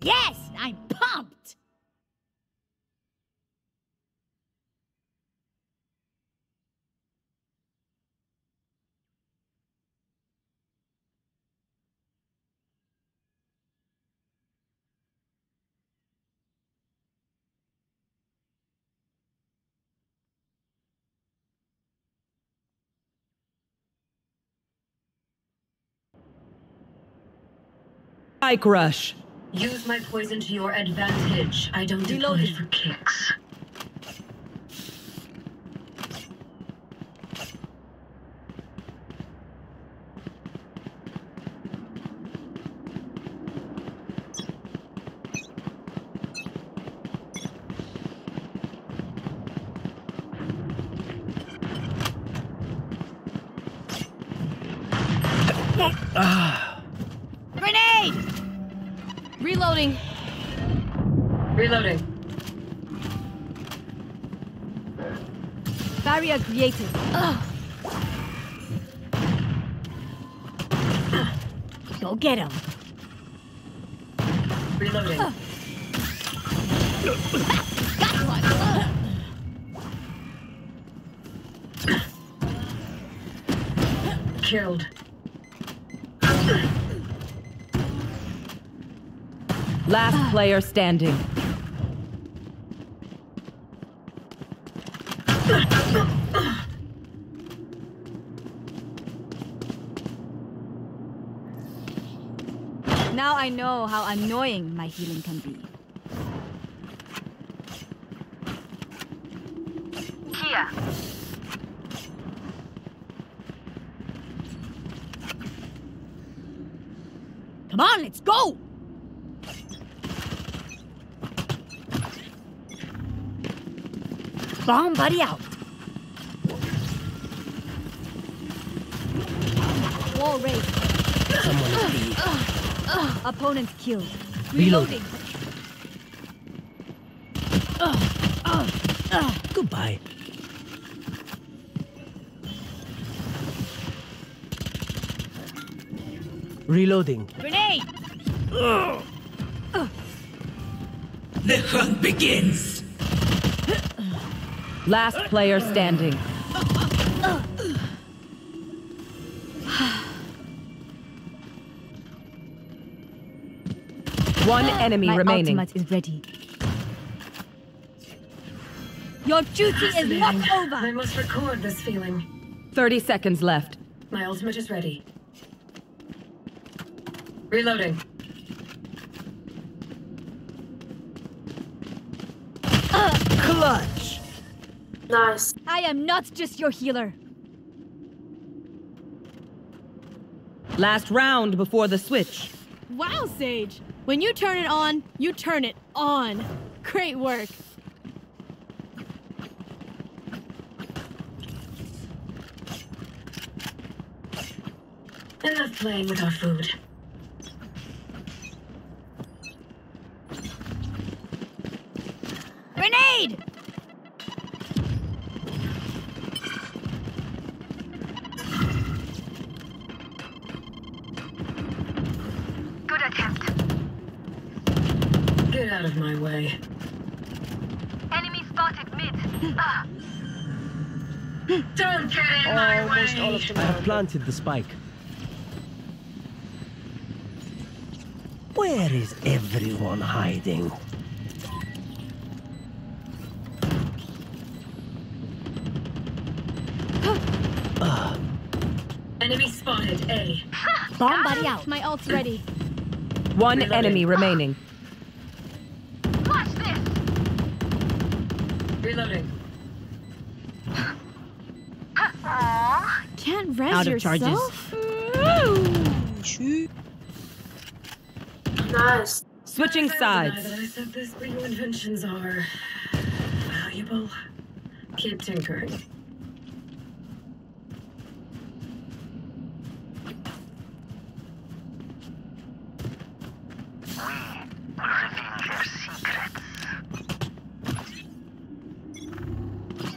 Yes, I'm pumped. Spike rush. Use my poison to your advantage. I don't deploy Reloading. for kicks. Grenade! Reloading. Barrier created. Go get him. Reloading. Got one. Killed. Last player standing. I know how annoying my healing can be. Here. Come on, let's go! Bomb buddy out. Wall raised. Someone B. Opponent killed. Reloading. Goodbye. Reloading. Grenade! The hunt begins! Last player standing. One enemy My remaining. ultimate is ready. Your duty is not over! I must record this feeling. 30 seconds left. My ultimate is ready. Reloading. Clutch! Nice. I am not just your healer. Last round before the switch. Wow, Sage. When you turn it on, you turn it on. Great work. Enough playing with our food. Grenade! Out of my way. Enemy spotted mid. Ah. Don't get in my way. I have planted the spike. Where is everyone hiding? Enemy spotted A. Bomb buddy out. My ult's ready. One Reloading. enemy remaining. Reloading. Can't res Out of yourself? Nice. Switching sides. I said this, but your inventions are valuable. Keep tinkering.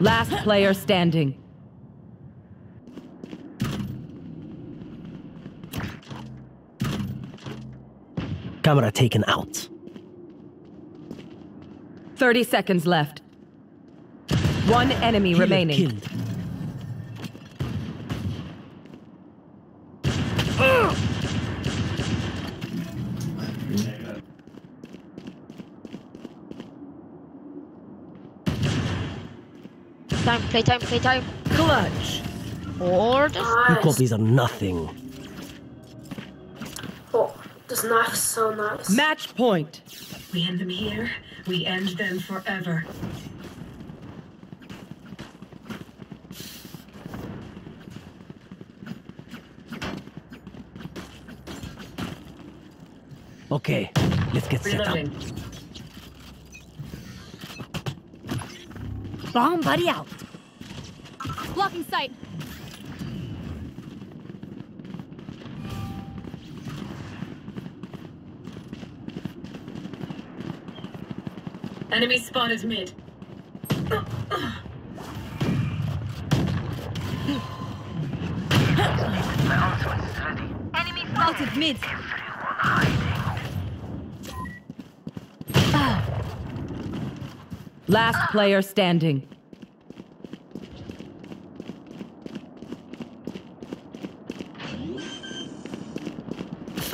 Last player standing. Camera taken out. 30 seconds left. One enemy Healer remaining. Killed. Time, playtime, playtime. Clutch. Or just You copies are nothing. Oh, this knife is so nice. Match point. We end them here, we end them forever. Okay, let's get set up. Bomb buddy out. Blocking sight. Enemy spotted mid. Enemy Spotted mid. Ah. Last player standing.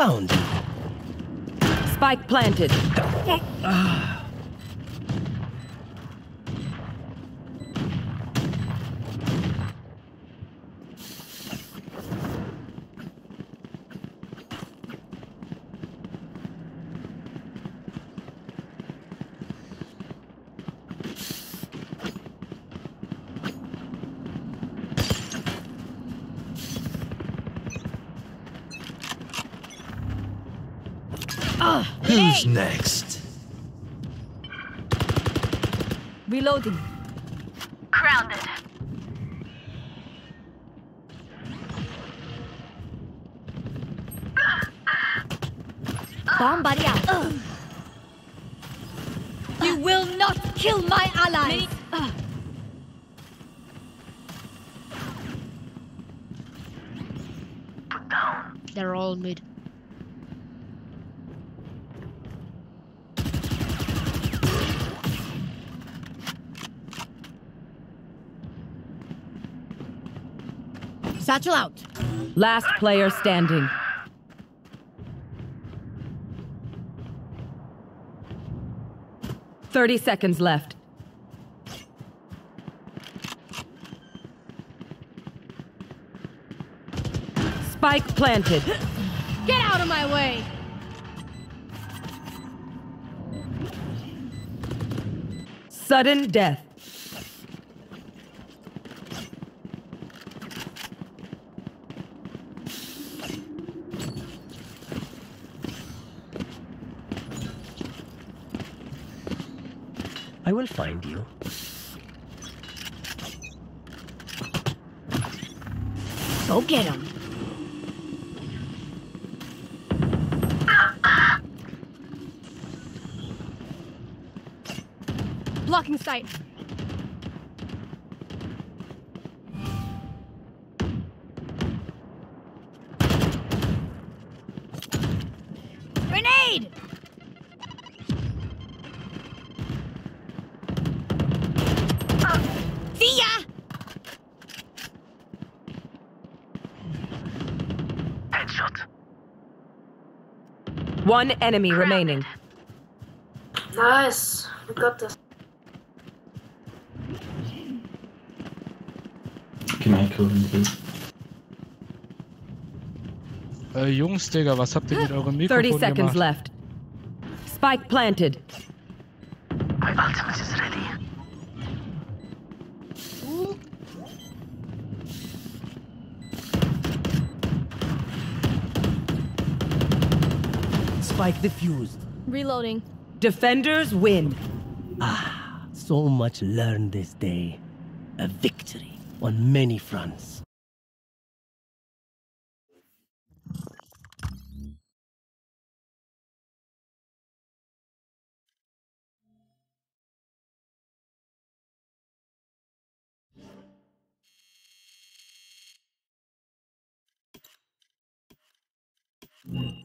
Found. Spike planted. Oh. Ah, Who's next? Reloading. grounded. Bomb buddy out. You will not kill my allies. Ah. they're all mid. Satchel out. Last player standing. Thirty seconds left. Spike planted. Get out of my way. Sudden death. I will find you. Go get him. Blocking sight. See ya. One enemy remaining. Nice. We got this. Can I kill him please? Äh, Jungs, Digga, was habt ihr mit eurem 30 seconds gemacht? left. Spike planted. My ultimate is Spike the fused, Reloading. Defenders win. Ah, so much learned this day. A victory on many fronts. Mm.